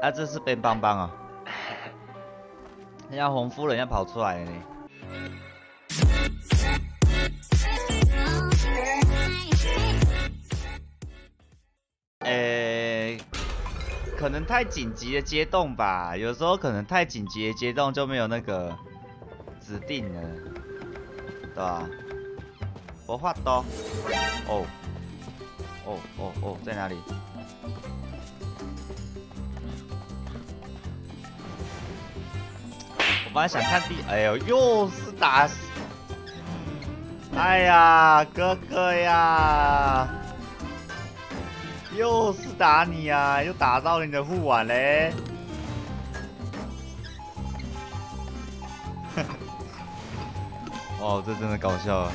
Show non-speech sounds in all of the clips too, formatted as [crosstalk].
啊，这是边邦邦啊！人家红夫人要跑出来了呢。诶、可能太紧急的接动吧，有时候可能太紧急的接动就没有那个指定了，对吧？我画刀，哦，哦哦哦，在哪里？我本来想看第，哎呦，又是打，哎呀，哥哥呀，又是打你呀，又打到了你的护腕嘞。[laughs] 哦，这真的搞笑啊！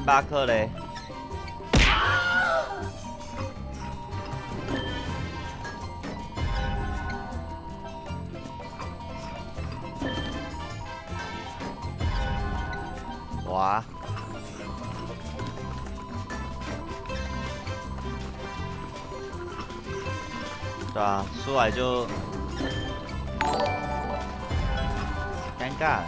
星巴克嘞。哇！对啊，出来就尴尬。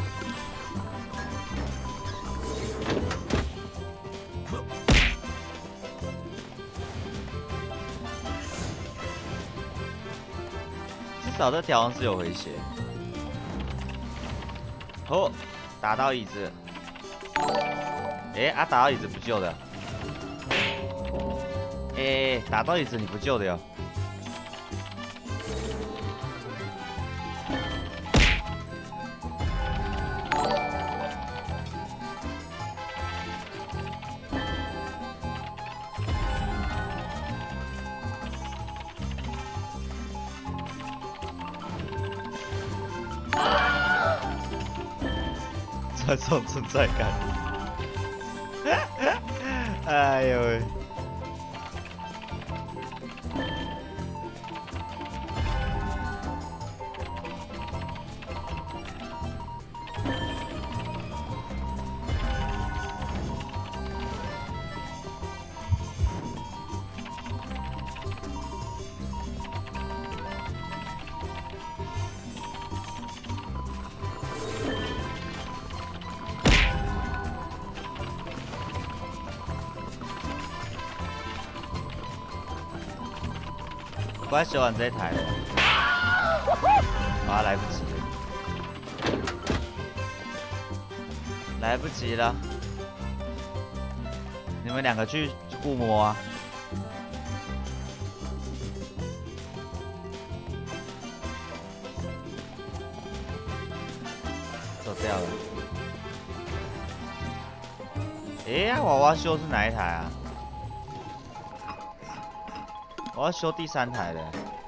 少这条是有回血。哦，打到椅子。哎、啊，打到椅子不救的。哎、打到椅子你不救的哟。这种存在感。[laughs] 哎呦喂！我快修完这一台了，啊，来不及了，来不及了，你们两个去互摸啊。走掉了。诶、呀，娃娃修是哪一台啊？我要修第三台的。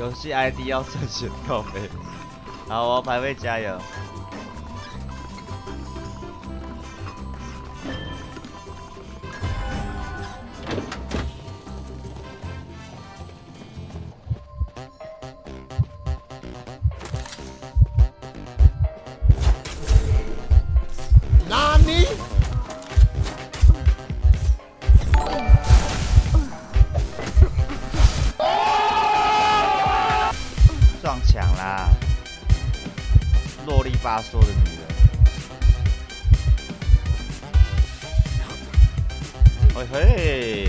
游戏 ID 要慎选靠背。好，我排位加油。缩的人。嘿嘿。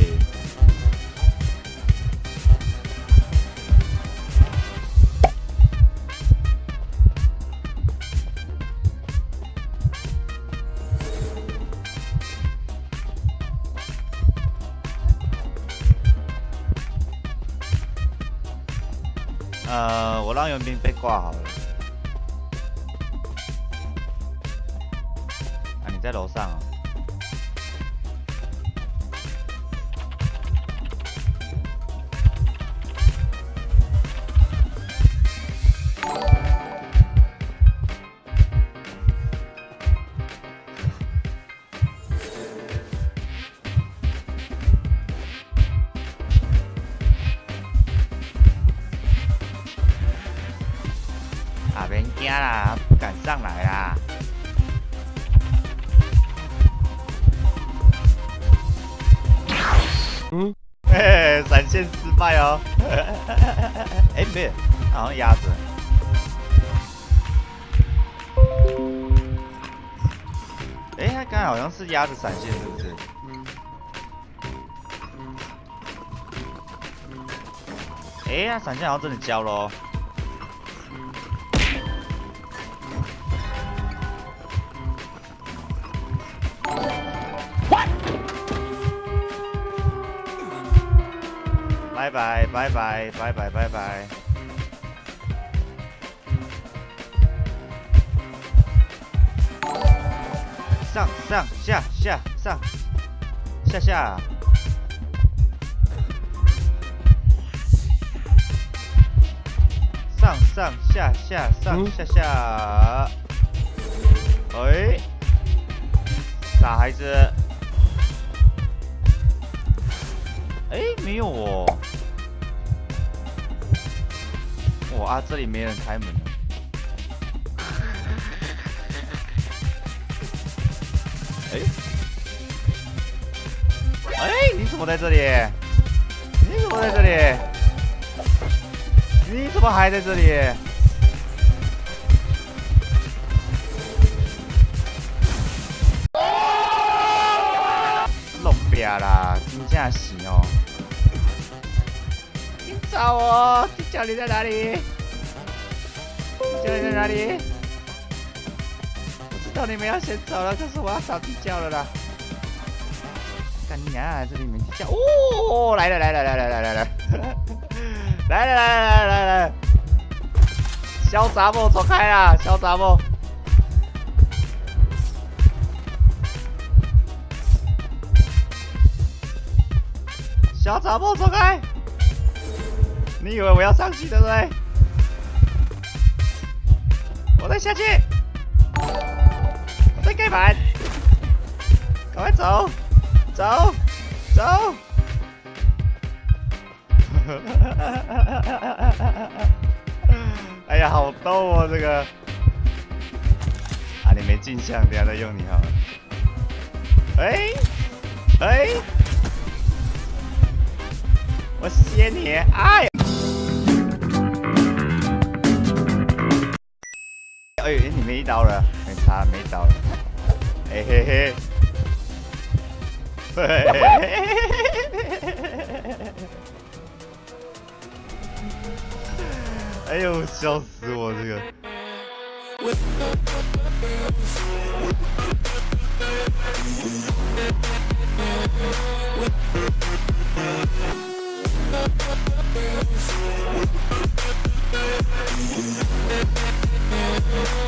呃，我让佣兵被挂好了。在楼上啊？啊，别惊啦，不敢上来啦。嗯，嘿，闪现失败哦。[laughs] 哎，没有，好像压着。哎，他刚才好像是压着闪现，是不是？哎，他闪现好像真的交了拜拜拜拜拜拜拜拜！上上下下上下下上上下下上下下。哎，傻孩子，哎，没有哦。哇，这里没人开门。[laughs] 哎，哎，你怎么在这里？你怎么在这里？你怎么还在这里？弄瘪啦，真正是哦。你找我，地窖你在哪里？地窖你在哪里？我知道你们要先走了，可是我要找地窖了啦。干你娘！这里面地窖哦，来了来了来了来了来了，来了来了来了 [laughs] 来了，小杂毛走开啊，小杂毛！小杂毛走开！你以为我要上去对不对？我再下去，我再盖板，赶快走，走，走！[laughs] 哎呀，好逗哦，这个。啊，你没镜像，等下再用你好了。哎，哎。我歇你！哎，哎、你没一刀了，没差，没刀了。哎、欸、嘿嘿，嘿嘿嘿哎呦，笑死我这个。We'll be right back.